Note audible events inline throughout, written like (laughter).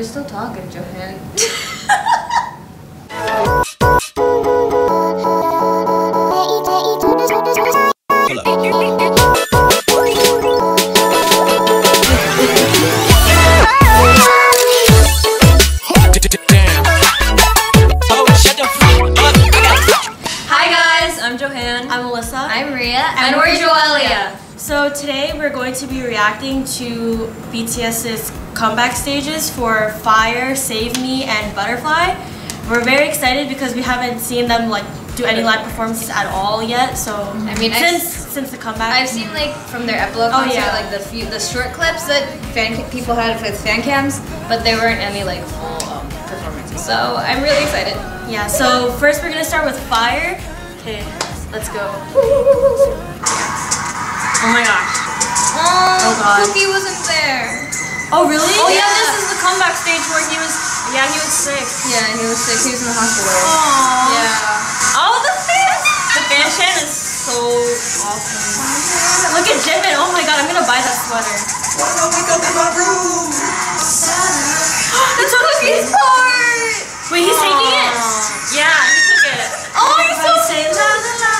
We're still talking, Johanne. Hi guys, I'm Johanne. I'm Elyssa. I'm Ria. And we're Joelia. So today we're going to be reacting to BTS's comeback stages for Fire, Save Me, and Butterfly. We're very excited because we haven't seen them like do any live performances at all yet. So I mean, I've since since the comeback, I've seen like from their epilogue Oh, concert, yeah. like the few the short clips that fan people had with fan cams, but there weren't any like full um, performances. So I'm really excited. yeah. So first we're gonna start with Fire. Okay, let's go. (laughs) Oh my gosh. Oh, oh, God. Cookie wasn't there. Oh really? Oh, yeah. this is the comeback stage where he was. Yeah, he was sick. Yeah, he was sick. He was in the hospital. Aww. Yeah. Oh, the fan! The fan chant is so awesome. Look at Jimin. Oh my god, I'm gonna buy that sweater. he took his part! Wait, he's taking it? Yeah, he took it. Oh, he's so say la la la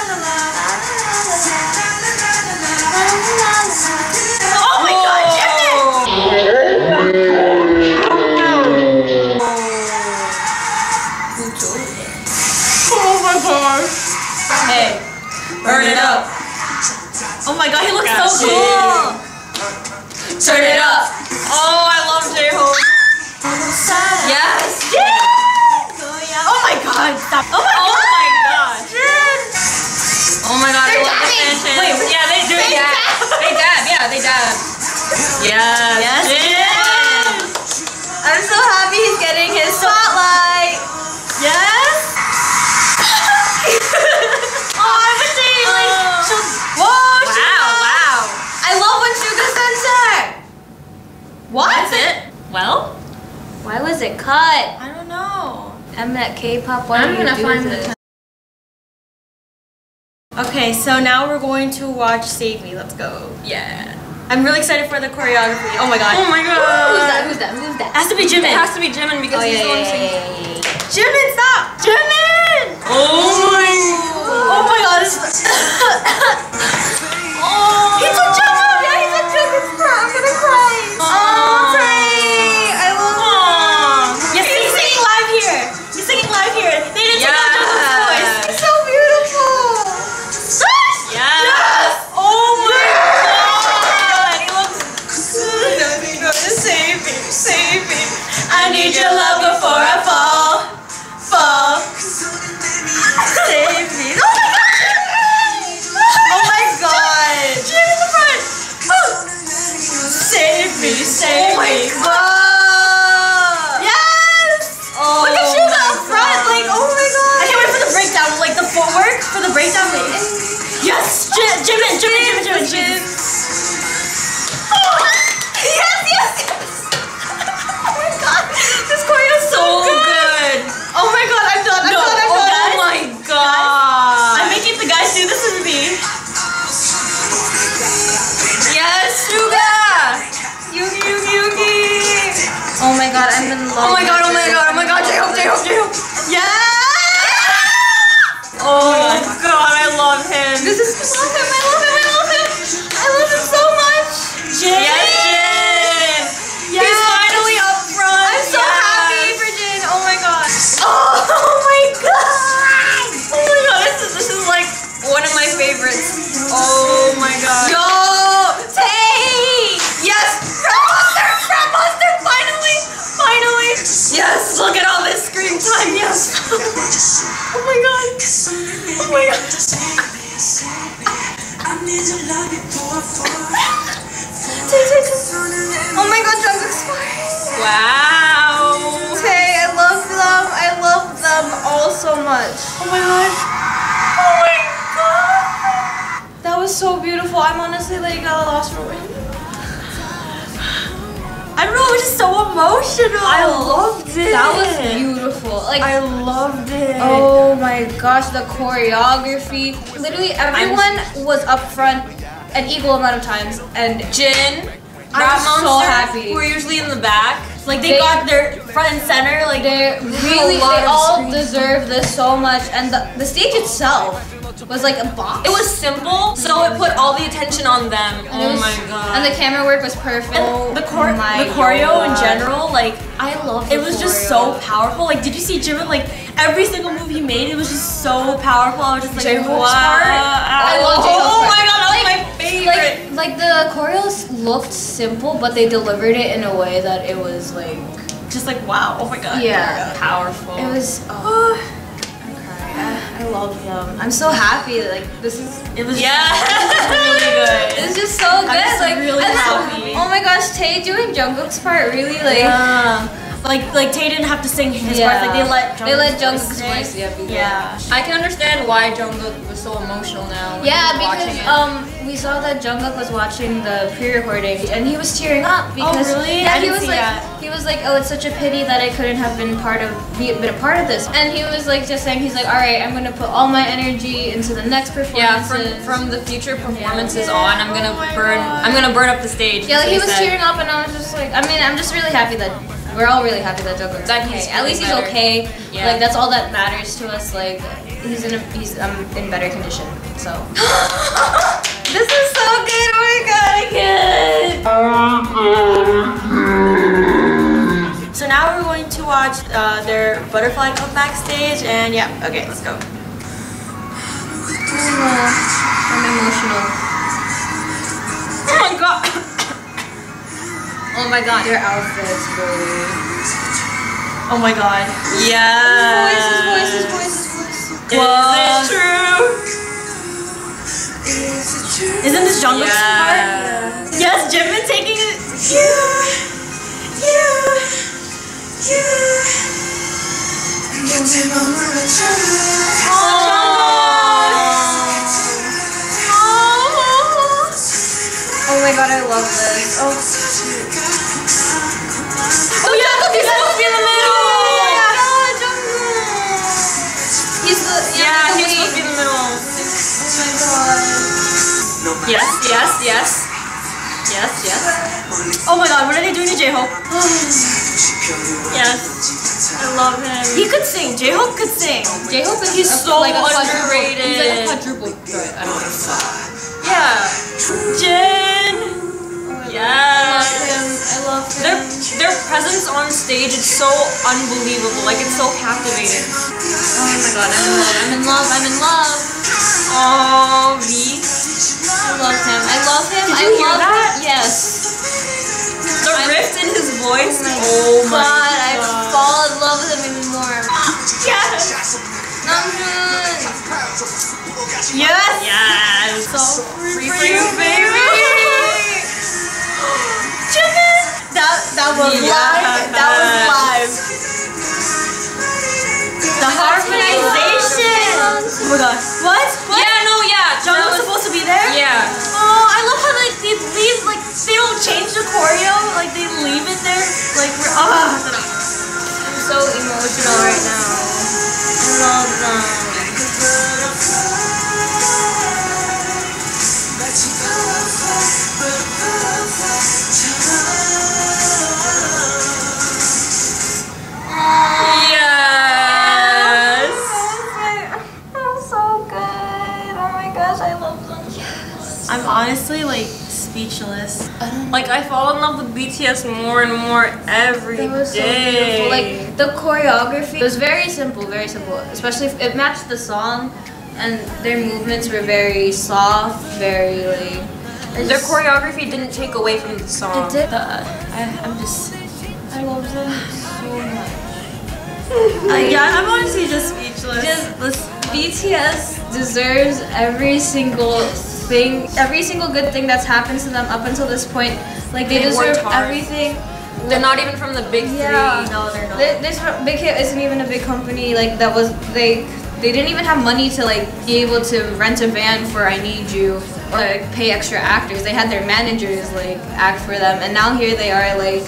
Turn it up. Oh, I love J-Hope. Yes. Oh my god, stop. Oh my Oh god. my gosh. Oh my god, They're love dabbing. Wait, yeah, they do. They yeah. dab. They dab. Yeah, they dab. Yes. Yes. Jin. I'm that K-pop. I'm gonna find the Okay, so now we're going to watch Save Me. Let's go. yeah. I'm really excited for the choreography. Oh my god. Oh my god. Who's that? Who's that? Who's that? Has to be It Jimin. has to be Jimin because Oh he's yeah, the one yeah, singing. yeah, yeah, yeah. Jimin, stop! Jimin! Oh my (laughs) Oh my god, oh! He took Jungkook! Yeah, he took Jungkook's. I'm gonna cry. Oh, Save me. Oh my god! Oh my god! Jim in the front! Save me, save oh me. God. Yes! Oh Look at oh Suga up my front, like, oh my god! I can't wait for the breakdown, like the footwork for the breakdown. Yes! Jim, Jimin, Jimin, Jimin, Jimin, Jimin. My god, I'm in love. Oh my god, oh my god, oh my god, J-Hope, J-Hope, J-Hope. Yeah! Oh my oh god, I love him. This is. I love him. I love him. I love Oh my god, Jungkook's part. Wow! Tae, I love them. I love them all so much. Oh my god! Oh my god! That was so beautiful. I'm honestly Lady Gaga lost for win. I don't know, it was just so emotional. I loved it! That was beautiful. Like I loved it! Oh my gosh, the choreography. Literally everyone was up front an equal amount of times and Jin, I'm Rap so Monster, happy. who are usually in the back. Like they, They- got their front and center. Like They really, they all deserve this so much, and the, the stage itself was like a box. It was simple, so it put all the attention on them. And Oh was- my god. And the camera work was perfect. and the chor- oh my the choreo in general, like I love. it It was just so powerful. Like, did you see Jimin? Like every single move he made, it was just so powerful. I was just like, wow. I love J-Hope's Oh part. my god, Like- Like, the choreos looked simple, but they delivered it in a way that it was like, just like wow. Oh my god. Oh yeah, powerful. it was. Oh, I'm crying. I, I love him. I'm so happy. Like this is. It was Yeah. (laughs) really (laughs) good. It's just so good. just like really and then- happy. Oh my gosh, Tae doing Jungkook's part really like. Yeah. Like like Tae didn't have to sing his Yeah. parts. Like they let They let Jungkook's Jungkook's sing. voice, yeah, be there. Yeah. I can understand why Jungkook was so emotional now. when Yeah, he was because it. um we saw that Jungkook was watching the pre-recording and he was tearing up because Oh, really? yeah I he didn't was see like that. he was like oh it's such a pity that I couldn't have been part of be, been a part of this and he was like just saying he's like all right I'm gonna put all my energy into the next performance. yeah, performance from from the future performances Yeah. on, I'm gonna Oh burn. God. I'm gonna burn up the stage. yeah like he was said. tearing up and I was just like I mean I'm just really happy that we're all really happy that Jungkook's That okay he's at least he's better. okay Yeah. like that's all that matters to us like he's in a he's um in better condition so (laughs) this is so good oh my god I can't So now we're going to watch uh, their butterfly come backstage, and yeah, okay, let's go. I'm emotional. Oh my god. Oh my god, their outfits, boy. Oh my god. Yeah. Voices, voices, voices, voices. Is it true? Isn't this Jungkook's Yeah. part? Yes, Jimin taking it. Yeah, yeah, oh, oh, oh. oh my god, I love this. Oh, Yes, yes, yes. Yes, yes. Oh my god, what are they doing to J-Hope? (sighs) Yes. I love him. He could sing. J-Hope could sing. J-Hope is He's a- so like quadruple. underrated. He's like a quadruple threat. I don't know. Yeah. Jin. Oh, I Yes. love him. I love him. Their their presence on stage is so unbelievable. Like it's so captivating. Oh my god, I'm in love. I'm in love. I'm in love. Oh, V. I love him. I love him. Did I you hear love that? Yes. The rift in his voice. Oh Oh my god, I fall in love with him even more. Yes. Namjoon. Yes. Yes. So free for you, baby. Jimin. That that was Yeah. live. That was live. The harmonization. Oh my god. What? What? Yeah, no, yeah. that Jungkook's was- supposed to be there? Yeah. Oh, I love how like they leave like they don't change the choreo, like they leave it there. Like we're ah. I'm I'm honestly like speechless. Like I fall in love with BTS more and more every day. It was so beautiful. Like the choreography was very simple, very simple. Especially if it matched the song, and their movements were very soft, very like. Their choreography didn't take away from the song. It did. The, I, I'm just. I love them so much. (laughs) Uh, yeah, I'm honestly just speechless. Just- BTS deserves every single thing, every single good thing that's happened to them up until this point. Like they, They deserve everything. They're not even from the big three. Yeah. no, they're not. Th- This Big Hit isn't even a big company. Like that was they. They didn't even have money to like be able to rent a van for I Need You or like, pay extra actors. They had their managers like act for them, and now here they are like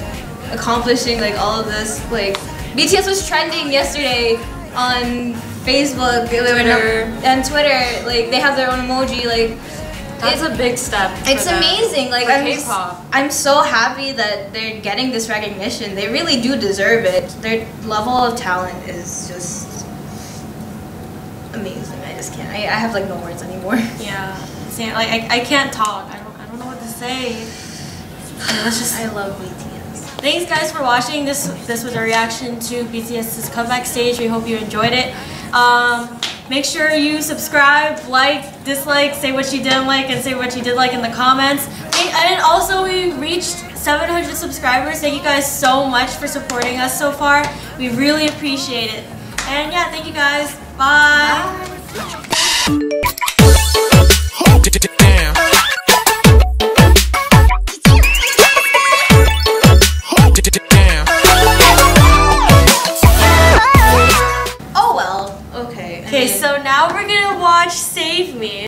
accomplishing like all of this. Like BTS was trending yesterday on Facebook, Twitter. and Twitter. Like they have their own emoji. Like That's it- a big step. It's amazing. Like I'm, K-pop. I'm so happy that they're getting this recognition. They really do deserve it. Their level of talent is just amazing. I just can't. I, I have like no words anymore. (laughs) Yeah. Same, like I, I can't talk. I don't I don't know what to say. Let's just I love BTS. Thanks guys for watching. This this was a reaction to BTS's comeback stage. We hope you enjoyed it. Um, Make sure you subscribe, like, dislike, say what you didn't like, and say what you did like in the comments. And also, we reached 700 subscribers. Thank you guys so much for supporting us so far. We really appreciate it. And yeah, thank you guys. Bye. Bye. Leave me.